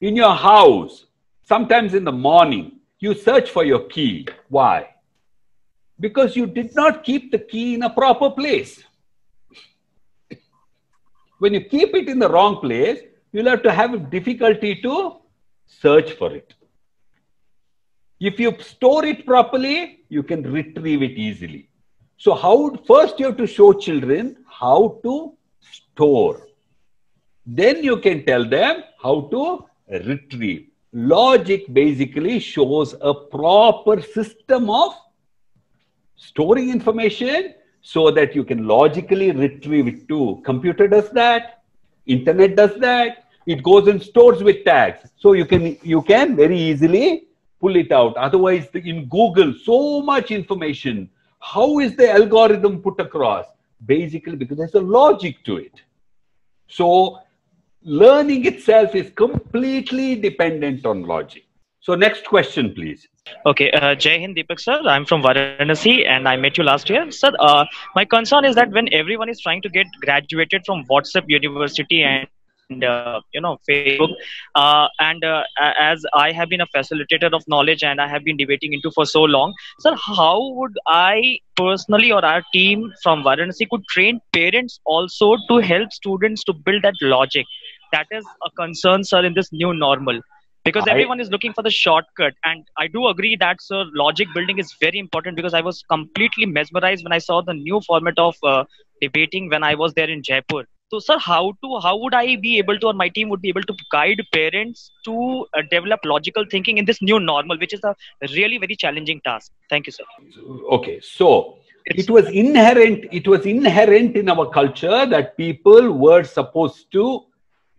In your house, sometimes in the morning, you search for your key. Why? Because you did not keep the key in a proper place. When you keep it in the wrong place, you'll have to have difficulty to search for it. If you store it properly, you can retrieve it easily. So how first you have to show children how to store. Then you can tell them how to retrieve. Logic basically shows a proper system of storing information so that you can logically retrieve it too. Computer does that, internet does that, it goes and stores with tags. So you can you can very easily pull it out. Otherwise, in Google, so much information. How is the algorithm put across? Basically, because there's a logic to it. So learning itself is completely dependent on logic. So next question, please. Okay, uh, Jai Hind Deepak sir, I'm from Varanasi and I met you last year. Sir, uh, my concern is that when everyone is trying to get graduated from WhatsApp University and and uh, you know facebook uh, and uh, as i have been a facilitator of knowledge and i have been debating into for so long sir how would i personally or our team from varanasi could train parents also to help students to build that logic that is a concern sir in this new normal because I, everyone is looking for the shortcut and i do agree that sir logic building is very important because i was completely mesmerized when i saw the new format of uh, debating when i was there in jaipur so, sir, how to how would I be able to, or my team would be able to guide parents to uh, develop logical thinking in this new normal, which is a really very challenging task. Thank you, sir. Okay, so it's, it was inherent. It was inherent in our culture that people were supposed to,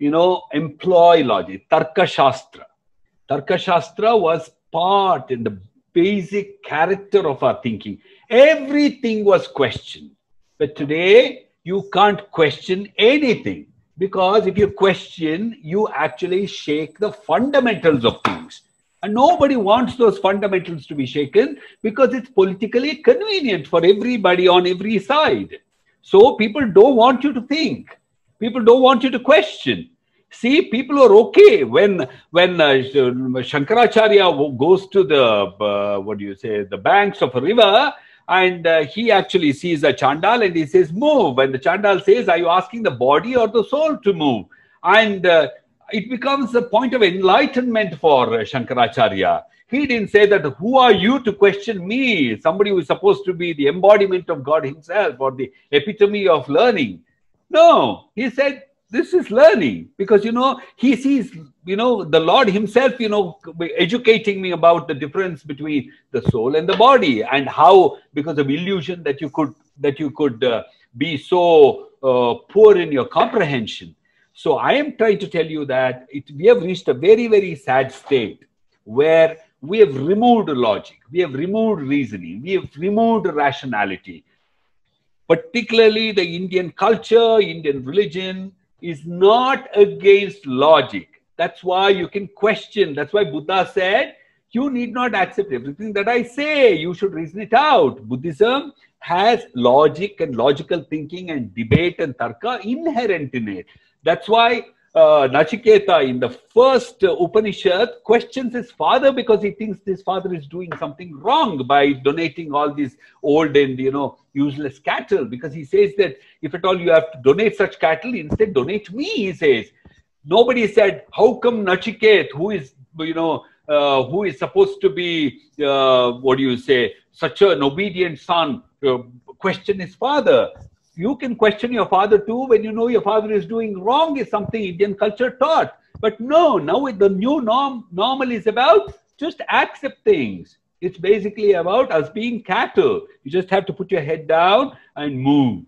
you know, employ logic. Tarka Shastra. Tarka Shastra was part in the basic character of our thinking. Everything was questioned, but today you can't question anything because if you question, you actually shake the fundamentals of things. And nobody wants those fundamentals to be shaken because it's politically convenient for everybody on every side. So people don't want you to think. People don't want you to question. See, people are okay when when uh, Shankaracharya goes to the uh, what do you say the banks of a river and uh, he actually sees a chandal and he says, Move. And the chandal says, Are you asking the body or the soul to move? And uh, it becomes a point of enlightenment for uh, Shankaracharya. He didn't say that, Who are you to question me? Somebody who is supposed to be the embodiment of God Himself or the epitome of learning. No, he said, this is learning. Because you know he sees you know the lord himself you know educating me about the difference between the soul and the body. And how because of illusion that you could that you could uh, be so uh, poor in your comprehension. So i am trying to tell you that it, we have reached a very very sad state where we have removed logic we have removed reasoning we have removed rationality. Particularly the indian culture indian religion is not against logic. That's why you can question. That's why Buddha said, you need not accept everything that I say. You should reason it out. Buddhism has logic and logical thinking and debate and tarka inherent in it. That's why uh, Nachiketa in the first Upanishad questions his father because he thinks his father is doing something wrong by donating all these old and you know useless cattle. Because he says that if at all you have to donate such cattle, instead donate me. He says. Nobody said how come Nachiket, who is you know uh, who is supposed to be uh, what do you say such an obedient son, uh, question his father you can question your father too when you know your father is doing wrong is something Indian culture taught. But no, now the new norm normal is about just accept things. It's basically about us being cattle. You just have to put your head down and move.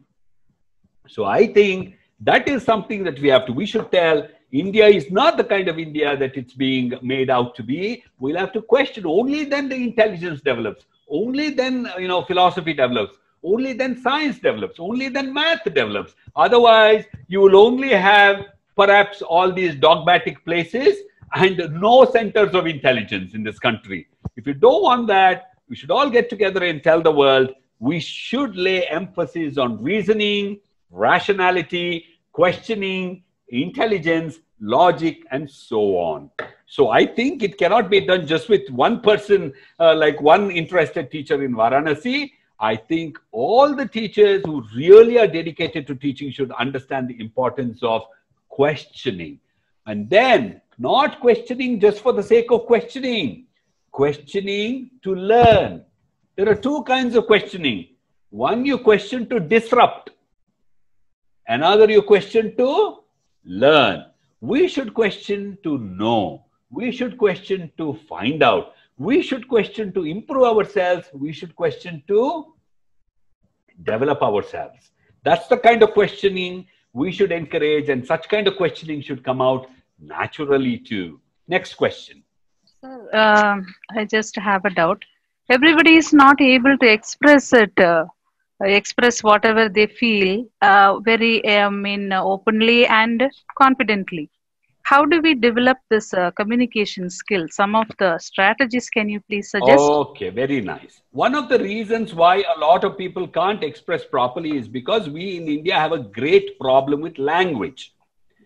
So I think that is something that we have to, we should tell India is not the kind of India that it's being made out to be. We'll have to question. Only then the intelligence develops. Only then, you know, philosophy develops only then science develops, only then math develops. Otherwise, you will only have perhaps all these dogmatic places and no centers of intelligence in this country. If you don't want that, we should all get together and tell the world we should lay emphasis on reasoning, rationality, questioning, intelligence, logic, and so on. So I think it cannot be done just with one person, uh, like one interested teacher in Varanasi. I think all the teachers who really are dedicated to teaching should understand the importance of questioning. And then not questioning just for the sake of questioning, questioning to learn. There are two kinds of questioning. One you question to disrupt, another you question to learn. We should question to know. We should question to find out. We should question to improve ourselves. We should question to develop ourselves. That's the kind of questioning we should encourage, and such kind of questioning should come out naturally too. Next question. Uh, I just have a doubt. Everybody is not able to express it, uh, express whatever they feel uh, very, I mean, openly and confidently how do we develop this uh, communication skill? Some of the strategies can you please suggest? Okay very nice. One of the reasons why a lot of people can't express properly is because we in india have a great problem with language.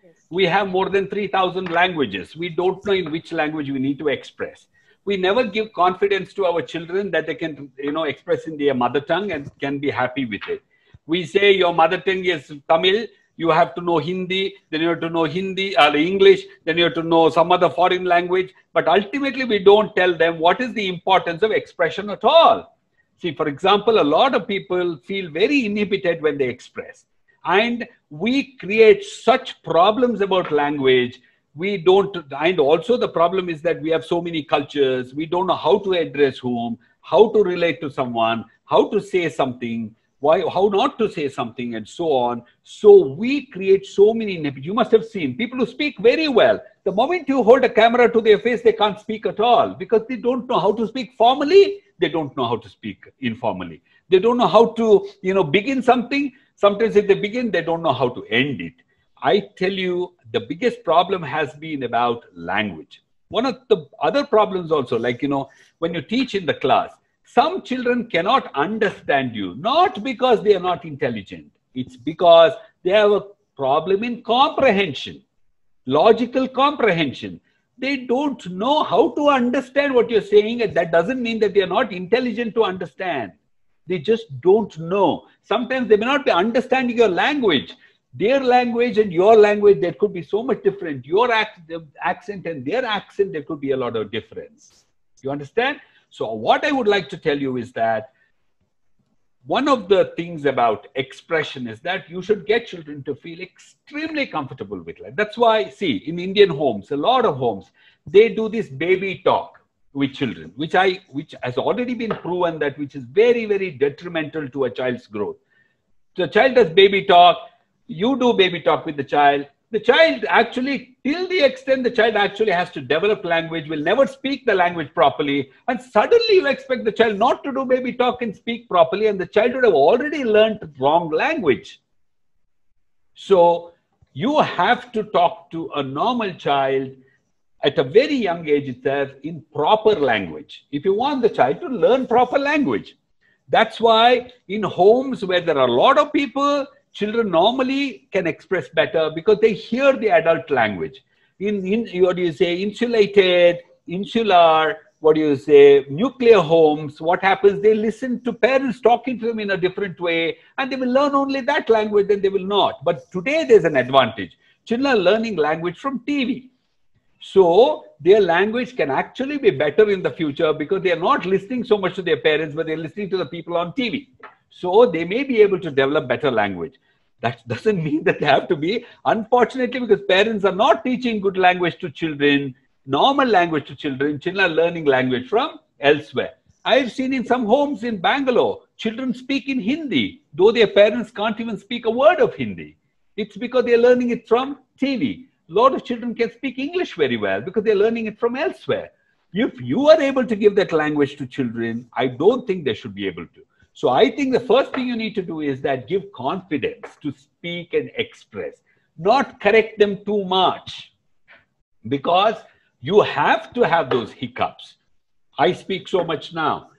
Yes. we have more than 3000 languages. We don't know in which language we need to express. We never give confidence to our children that they can you know express in their mother tongue and can be happy with it. We say your mother tongue is tamil you have to know Hindi, then you have to know Hindi or uh, English, then you have to know some other foreign language. But ultimately, we don't tell them what is the importance of expression at all. See, for example, a lot of people feel very inhibited when they express. And we create such problems about language. We don't, and also the problem is that we have so many cultures. We don't know how to address whom, how to relate to someone, how to say something why how not to say something and so on. So we create so many you must have seen people who speak very well the moment you hold a camera to their face they can't speak at all because they don't know how to speak formally. They don't know how to speak informally. They don't know how to you know begin something. Sometimes if they begin they don't know how to end it. I tell you the biggest problem has been about language. One of the other problems also like you know when you teach in the class some children cannot understand you, not because they are not intelligent, it's because they have a problem in comprehension, logical comprehension. They don't know how to understand what you're saying, and that doesn't mean that they are not intelligent to understand. They just don't know. Sometimes they may not be understanding your language. Their language and your language, there could be so much different. Your accent and their accent, there could be a lot of difference. You understand? So, what I would like to tell you is that one of the things about expression is that you should get children to feel extremely comfortable with life. That's why, see, in Indian homes, a lot of homes, they do this baby talk with children, which I, which has already been proven that which is very, very detrimental to a child's growth. The child does baby talk, you do baby talk with the child, the child actually, till the extent the child actually has to develop language, will never speak the language properly. And suddenly you expect the child not to do baby talk and speak properly, and the child would have already learned the wrong language. So you have to talk to a normal child at a very young age itself in proper language. If you want the child to learn proper language. That's why in homes where there are a lot of people, children normally can express better because they hear the adult language. In, in what do you say, insulated, insular, what do you say, nuclear homes, what happens? They listen to parents talking to them in a different way and they will learn only that language, then they will not. But today there's an advantage. Children are learning language from TV. So their language can actually be better in the future because they are not listening so much to their parents, but they're listening to the people on TV. So they may be able to develop better language. That doesn't mean that they have to be. Unfortunately, because parents are not teaching good language to children, normal language to children, children are learning language from elsewhere. I've seen in some homes in Bangalore, children speak in Hindi, though their parents can't even speak a word of Hindi. It's because they're learning it from TV. A lot of children can speak English very well because they're learning it from elsewhere. If you are able to give that language to children, I don't think they should be able to. So I think the first thing you need to do is that give confidence to speak and express, not correct them too much because you have to have those hiccups. I speak so much now.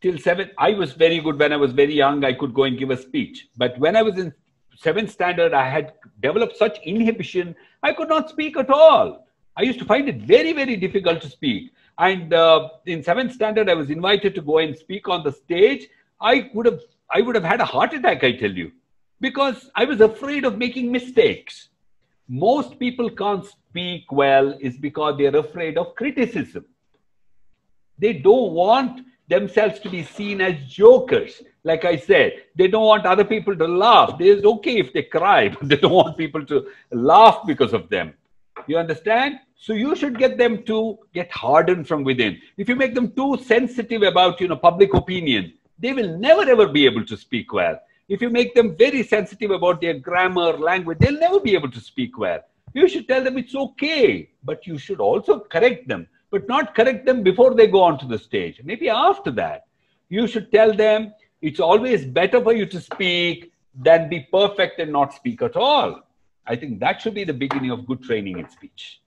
Till seven, I was very good when I was very young. I could go and give a speech. But when I was in seventh standard, I had developed such inhibition, I could not speak at all. I used to find it very, very difficult to speak. And uh, in seventh standard, I was invited to go and speak on the stage. I would have, I would have had a heart attack, I tell you, because I was afraid of making mistakes. Most people can't speak well is because they're afraid of criticism. They don't want themselves to be seen as jokers. Like I said, they don't want other people to laugh. It's okay if they cry, but they don't want people to laugh because of them. You understand? So you should get them to get hardened from within. If you make them too sensitive about, you know, public opinion, they will never ever be able to speak well. If you make them very sensitive about their grammar, language, they'll never be able to speak well. You should tell them it's okay, but you should also correct them, but not correct them before they go onto the stage. Maybe after that, you should tell them it's always better for you to speak than be perfect and not speak at all. I think that should be the beginning of good training in speech.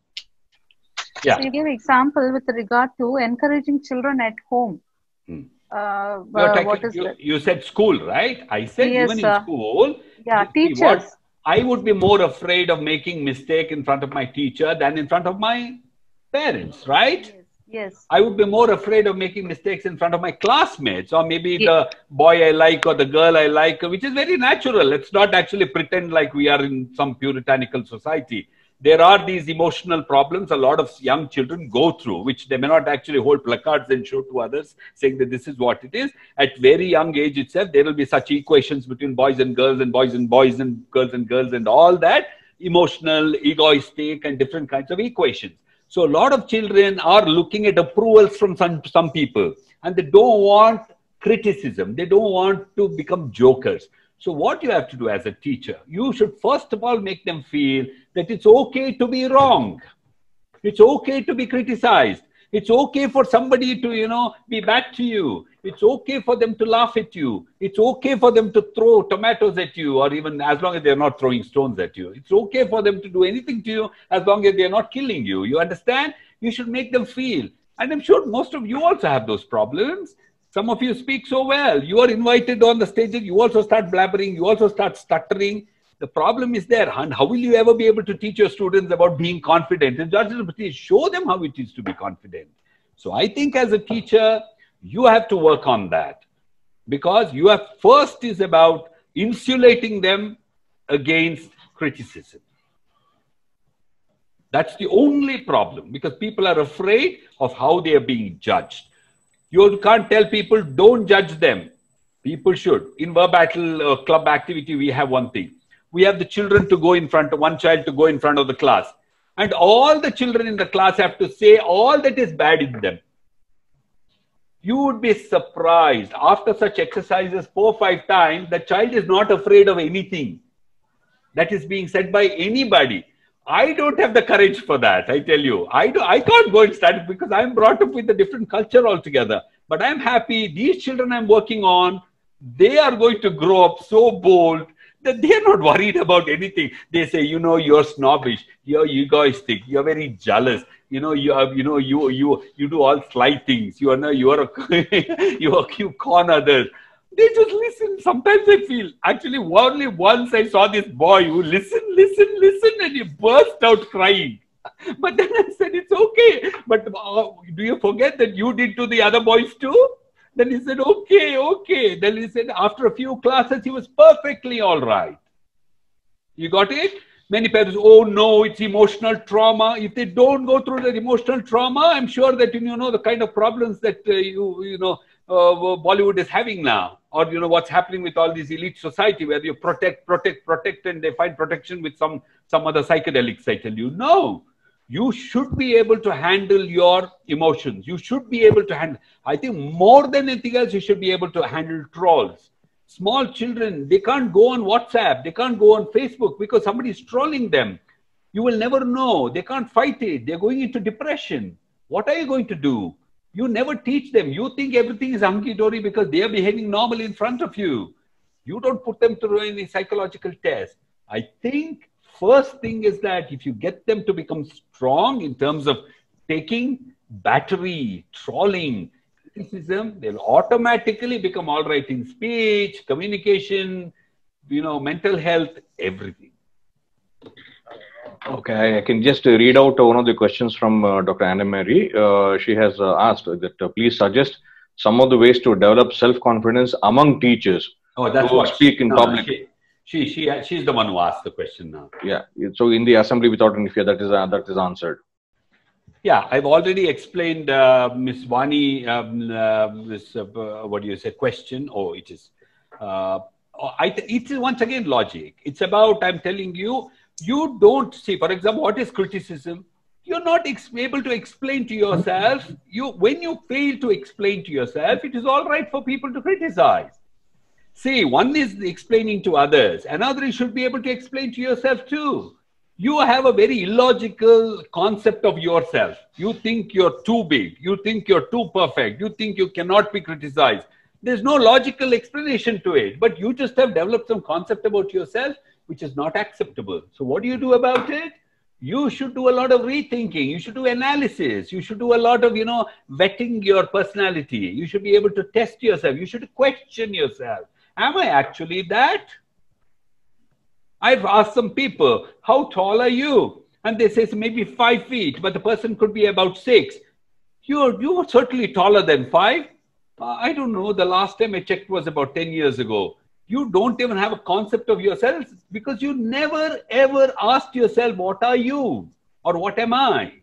Yeah. So you give example with regard to encouraging children at home. Hmm. Uh, You, uh, talking- what is you, that? you said school, right? I said Yes, even sir. in school. Yeah, teachers. what- I would be more afraid of making mistake in front of my teacher than in front of my parents, right? Yes. Yes. I would be more afraid of making mistakes in front of my classmates or maybe Ye- the boy I like or the girl I like, which is very natural. Let's not actually pretend like we are in some puritanical society. There are these emotional problems a lot of young children go through, which they may not actually hold placards and show to others saying that this is what it is. At very young age itself, there will be such equations between boys and girls and boys and boys and girls and girls and all that emotional, egoistic, and different kinds of equations. So a lot of children are looking at approvals from some, some people and they don't want criticism. They don't want to become jokers. So what you have to do as a teacher, you should first of all make them feel that it's okay to be wrong. It's okay to be criticized. It's okay for somebody to, you know, be bad to you. It's okay for them to laugh at you. It's okay for them to throw tomatoes at you, or even as long as they're not throwing stones at you. It's okay for them to do anything to you as long as they're not killing you. You understand? You should make them feel. And I'm sure most of you also have those problems. Some of you speak so well. You are invited on the stage, you also start blabbering, you also start stuttering. The problem is there. And how will you ever be able to teach your students about being confident? And please show them how it is to be confident. So I think as a teacher, you have to work on that because you have first is about insulating them against criticism. That's the only problem because people are afraid of how they are being judged. You can't tell people don't judge them. People should. In Verbattle uh, club activity, we have one thing. We have the children to go in front of one child to go in front of the class. And all the children in the class have to say all that is bad in them. You would be surprised after such exercises four five times, the child is not afraid of anything that is being said by anybody. I don't have the courage for that. I tell you, I do. I can't go and start because I'm brought up with a different culture altogether. But I'm happy. These children I'm working on, they are going to grow up so bold that they're not worried about anything. They say, you know, you're snobbish, you're egoistic, you're very jealous. You know, you have, you know, you you you do all sly things. You are you are a, you are you con others they just listen. Sometimes I feel actually only once I saw this boy who listen, listen, listen, and he burst out crying. But then I said, It's okay. But uh, do you forget that you did to the other boys too? Then he said, Okay, okay. Then he said, After a few classes, he was perfectly all right. You got it? Many parents, oh no, it's emotional trauma. If they don't go through that emotional trauma, I'm sure that you know the kind of problems that uh, you you know Uh, Bollywood is having now, or you know what's happening with all these elite society where you protect, protect, protect, and they find protection with some some other psychedelics. I tell you, no, you should be able to handle your emotions. You should be able to handle. I think more than anything else, you should be able to handle trolls. Small children, they can't go on WhatsApp, they can't go on Facebook because somebody is trolling them. You will never know. They can't fight it. They're going into depression. What are you going to do? You never teach them. You think everything is hunky dory because they are behaving normally in front of you. You don't put them through any psychological test. I think first thing is that if you get them to become strong in terms of taking battery, trolling, criticism, they'll automatically become all right in speech, communication. you know, mental health, everything. Okay, I can just read out one of the questions from uh, Dr. Anna Mary. Uh, she has uh, asked that uh, please suggest some of the ways to develop self-confidence among teachers Oh, that's who what speak in no, no, public. She, she, she, she's the one who asked the question now. Yeah. So in the assembly without any fear, that is uh, that is answered. Yeah, I've already explained uh, Miss Vani, um, uh, this, uh, what do you say, question. Oh, it is. Uh, I th- it is once again logic. It's about, I'm telling you, you don't see, for example, what is criticism? You're not ex- able to explain to yourself. You, when you fail to explain to yourself, it is all right for people to criticize. See, one is explaining to others, another you should be able to explain to yourself too. You have a very illogical concept of yourself. You think you're too big, you think you're too perfect, you think you cannot be criticized. There's no logical explanation to it, but you just have developed some concept about yourself which is not acceptable. So, what do you do about it? You should do a lot of rethinking. You should do analysis. You should do a lot of, you know, vetting your personality. You should be able to test yourself. You should question yourself. Am I actually that? I've asked some people, how tall are you? And they say maybe five feet, but the person could be about six. You're, you're certainly taller than five. I don't know. The last time I checked was about 10 years ago. You don't even have a concept of yourself because you never ever asked yourself, What are you? or What am I?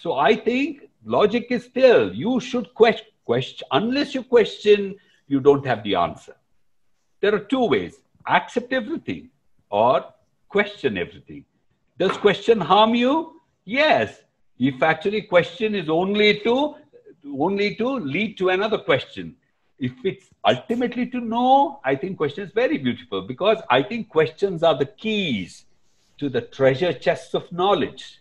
So I think logic is still you should question, question. Unless you question, you don't have the answer. There are two ways accept everything or question everything. Does question harm you? Yes. If actually question is only to only to lead to another question. If it's ultimately to know, I think question is very beautiful because I think questions are the keys to the treasure chests of knowledge.